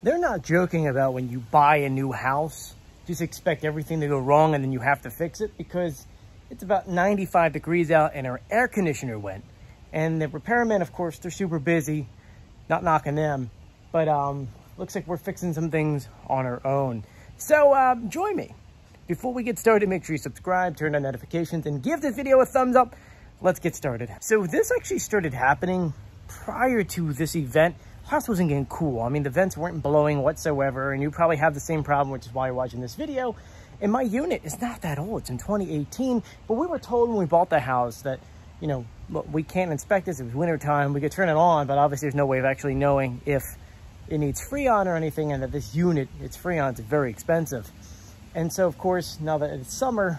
They're not joking about when you buy a new house, just expect everything to go wrong and then you have to fix it because it's about 95 degrees out and our air conditioner went. And the repairmen, of course, they're super busy, not knocking them, but um, looks like we're fixing some things on our own. So um, join me. Before we get started, make sure you subscribe, turn on notifications, and give this video a thumbs up. Let's get started. So this actually started happening prior to this event house wasn't getting cool. I mean, the vents weren't blowing whatsoever, and you probably have the same problem, which is why you're watching this video. And my unit is not that old. It's in 2018, but we were told when we bought the house that, you know, we can't inspect this. It was winter time. We could turn it on, but obviously there's no way of actually knowing if it needs Freon or anything, and that this unit, it's Freon, it's very expensive. And so, of course, now that it's summer,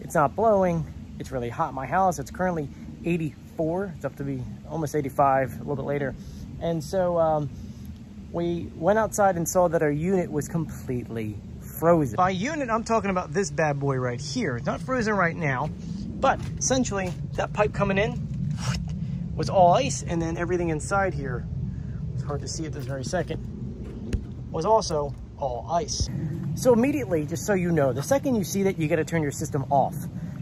it's not blowing. It's really hot. in My house, it's currently 84. It's up to be almost 85 a little bit later. And so um, we went outside and saw that our unit was completely frozen. By unit, I'm talking about this bad boy right here. It's not frozen right now, but essentially that pipe coming in was all ice and then everything inside here, it's hard to see at this very second, was also all ice. So immediately, just so you know, the second you see that, you gotta turn your system off.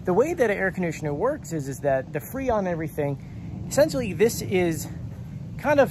The way that an air conditioner works is, is that the Freon and everything, essentially this is kind of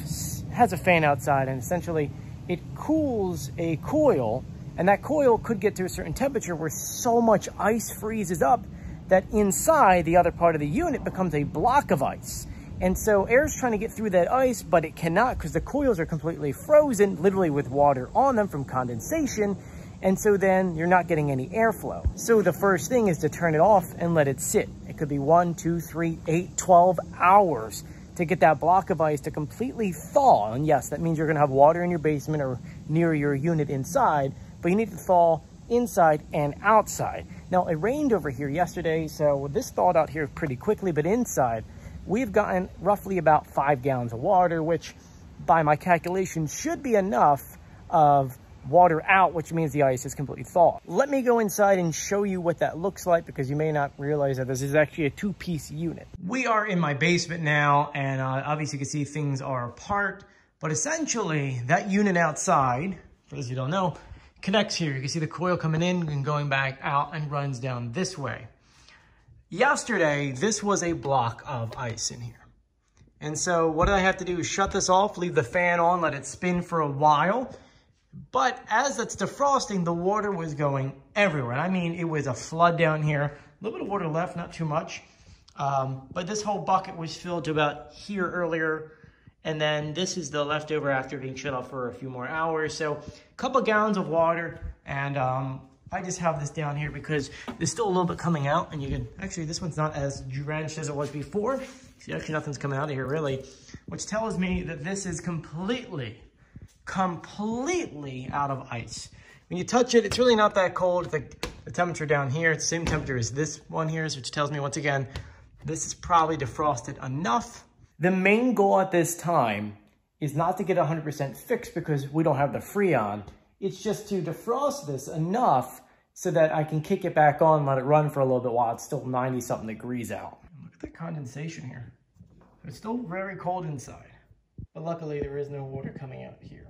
has a fan outside and essentially it cools a coil and that coil could get to a certain temperature where so much ice freezes up that inside the other part of the unit becomes a block of ice. And so air's trying to get through that ice, but it cannot because the coils are completely frozen, literally with water on them from condensation. And so then you're not getting any airflow. So the first thing is to turn it off and let it sit. It could be one, two, three, eight, 12 hours to get that block of ice to completely thaw. And yes, that means you're gonna have water in your basement or near your unit inside, but you need to thaw inside and outside. Now it rained over here yesterday, so this thawed out here pretty quickly, but inside we've gotten roughly about five gallons of water, which by my calculation should be enough of water out, which means the ice is completely thawed. Let me go inside and show you what that looks like because you may not realize that this is actually a two-piece unit. We are in my basement now, and uh, obviously you can see things are apart, but essentially that unit outside, for those you who don't know, connects here. You can see the coil coming in and going back out and runs down this way. Yesterday, this was a block of ice in here. And so what did I have to do is shut this off, leave the fan on, let it spin for a while, but as it's defrosting, the water was going everywhere. I mean, it was a flood down here. A little bit of water left, not too much. Um, but this whole bucket was filled to about here earlier. And then this is the leftover after being shut off for a few more hours. So a couple gallons of water. And um, I just have this down here because there's still a little bit coming out. And you can, actually, this one's not as drenched as it was before. See, actually nothing's coming out of here really, which tells me that this is completely completely out of ice. When you touch it, it's really not that cold. The, the temperature down here, it's the same temperature as this one here, which tells me once again, this is probably defrosted enough. The main goal at this time is not to get 100% fixed because we don't have the Freon. It's just to defrost this enough so that I can kick it back on, let it run for a little bit while it's still 90 something degrees out. Look at the condensation here. It's still very cold inside, but luckily there is no water coming out here.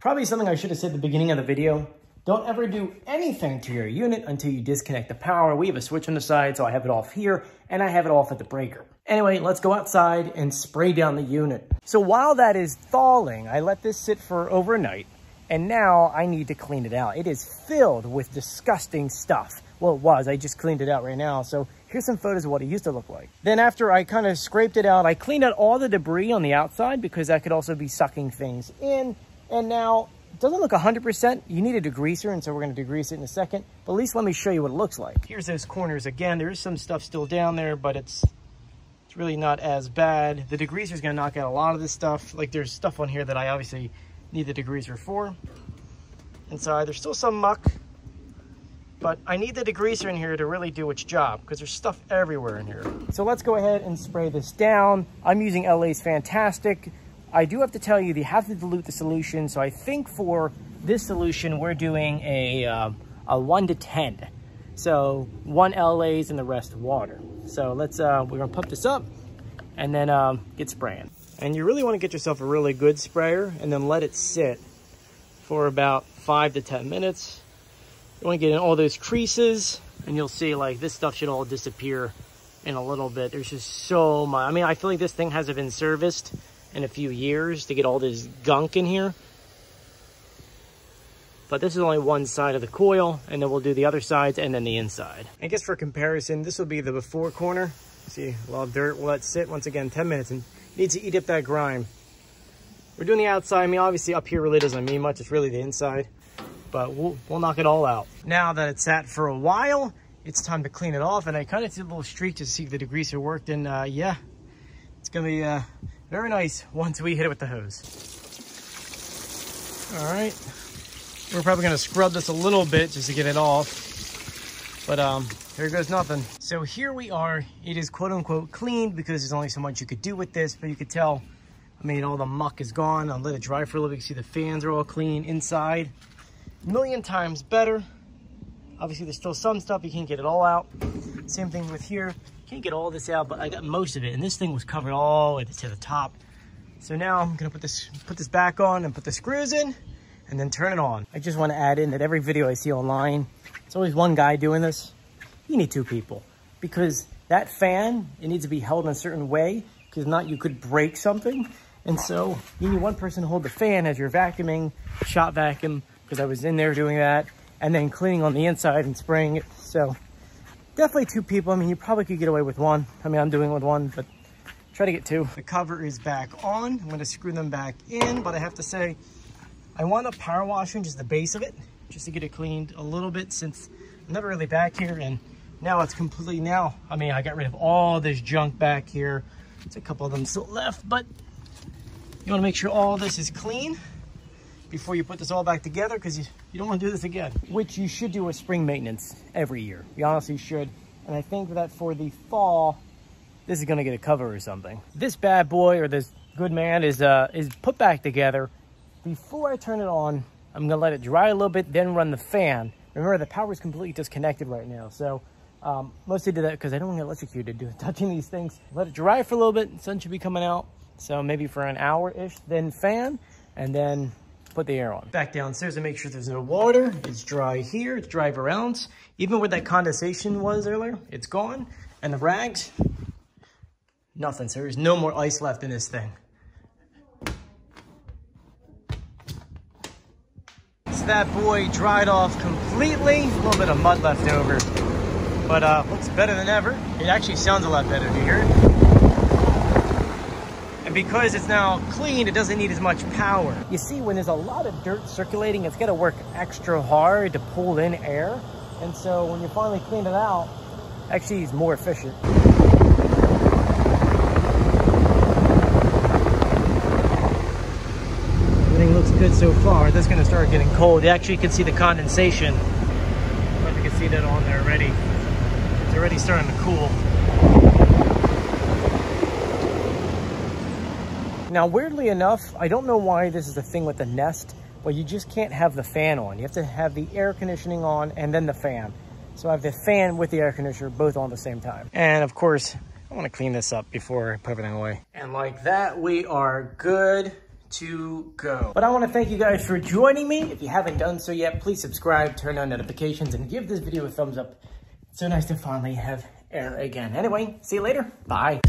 Probably something I should have said at the beginning of the video. Don't ever do anything to your unit until you disconnect the power. We have a switch on the side, so I have it off here, and I have it off at the breaker. Anyway, let's go outside and spray down the unit. So while that is thawing, I let this sit for overnight, and now I need to clean it out. It is filled with disgusting stuff. Well, it was. I just cleaned it out right now. So here's some photos of what it used to look like. Then after I kind of scraped it out, I cleaned out all the debris on the outside because that could also be sucking things in. And now, it doesn't look 100%. You need a degreaser, and so we're going to degrease it in a second. But at least let me show you what it looks like. Here's those corners again. There is some stuff still down there, but it's it's really not as bad. The degreaser is going to knock out a lot of this stuff. Like there's stuff on here that I obviously need the degreaser for. Inside, there's still some muck, but I need the degreaser in here to really do its job because there's stuff everywhere in here. So let's go ahead and spray this down. I'm using LA's Fantastic. I do have to tell you, they have to dilute the solution. So I think for this solution, we're doing a, uh, a one to 10. So one LAs and the rest water. So let's, uh, we're gonna pump this up and then um, get spraying. And you really wanna get yourself a really good sprayer and then let it sit for about five to 10 minutes. You want to get in all those creases and you'll see like this stuff should all disappear in a little bit. There's just so much. I mean, I feel like this thing hasn't been serviced in a few years to get all this gunk in here. But this is only one side of the coil, and then we'll do the other sides and then the inside. I guess for comparison, this will be the before corner. See, a lot of dirt will let sit once again 10 minutes and needs to eat up that grime. We're doing the outside. I mean, obviously up here really doesn't mean much. It's really the inside, but we'll, we'll knock it all out. Now that it's sat for a while, it's time to clean it off. And I kind of did a little streak to see if the degreaser worked. And uh, yeah, it's gonna be uh, very nice once we hit it with the hose. All right. We're probably gonna scrub this a little bit just to get it off. But um, here goes nothing. So here we are. It is quote unquote clean because there's only so much you could do with this, but you could tell, I mean, all the muck is gone. I'll let it dry for a little bit. You see the fans are all clean inside. Million times better. Obviously there's still some stuff, you can't get it all out. Same thing with here. Can't get all this out, but I got most of it. And this thing was covered all the way to the top. So now I'm gonna put this, put this back on and put the screws in and then turn it on. I just wanna add in that every video I see online, it's always one guy doing this. You need two people because that fan, it needs to be held in a certain way because not you could break something. And so you need one person to hold the fan as you're vacuuming, shop vacuum, because I was in there doing that, and then cleaning on the inside and spraying it. So definitely two people. I mean, you probably could get away with one. I mean, I'm doing it with one, but try to get two. The cover is back on. I'm gonna screw them back in, but I have to say, I want a power washing just the base of it, just to get it cleaned a little bit since I'm never really back here and now it's completely now. I mean, I got rid of all this junk back here. It's a couple of them still left, but you wanna make sure all this is clean before you put this all back together because you, you don't want to do this again. Which you should do with spring maintenance every year. You honestly should. And I think that for the fall, this is going to get a cover or something. This bad boy or this good man is, uh, is put back together. Before I turn it on, I'm going to let it dry a little bit, then run the fan. Remember, the power is completely disconnected right now. So um, mostly do that because I don't want to get electrocuted doing touching these things. Let it dry for a little bit. Sun should be coming out. So maybe for an hour-ish, then fan, and then put the air on. Back downstairs to make sure there's no water. It's dry here, it's dry around. Even where that condensation was earlier, it's gone. And the rags, nothing. So there's no more ice left in this thing. So that boy dried off completely. A little bit of mud left over. But uh, looks better than ever. It actually sounds a lot better. Do you hear it? Because it's now clean, it doesn't need as much power. You see, when there's a lot of dirt circulating, it's gonna work extra hard to pull in air. And so when you finally clean it out, actually it's more efficient. Everything looks good so far. This is gonna start getting cold. You actually can see the condensation. I don't know if you can see that on there already. It's already starting to cool. Now, weirdly enough, I don't know why this is the thing with the Nest, but you just can't have the fan on. You have to have the air conditioning on and then the fan. So I have the fan with the air conditioner both on at the same time. And of course, I want to clean this up before I put everything away. And like that, we are good to go. But I want to thank you guys for joining me. If you haven't done so yet, please subscribe, turn on notifications, and give this video a thumbs up. It's so nice to finally have air again. Anyway, see you later. Bye.